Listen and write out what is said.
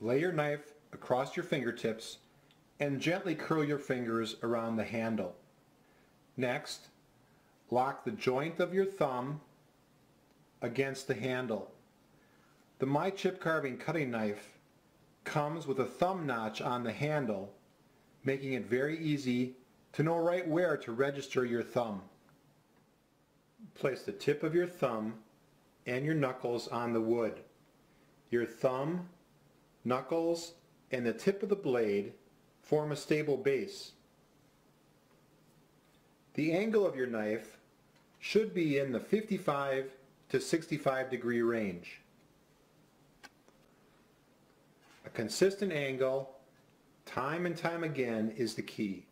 Lay your knife across your fingertips and gently curl your fingers around the handle. Next, lock the joint of your thumb against the handle. The My Chip Carving cutting knife comes with a thumb notch on the handle, making it very easy to know right where to register your thumb. Place the tip of your thumb and your knuckles on the wood. Your thumb, knuckles, and the tip of the blade form a stable base. The angle of your knife should be in the 55 to 65 degree range. A consistent angle, time and time again, is the key.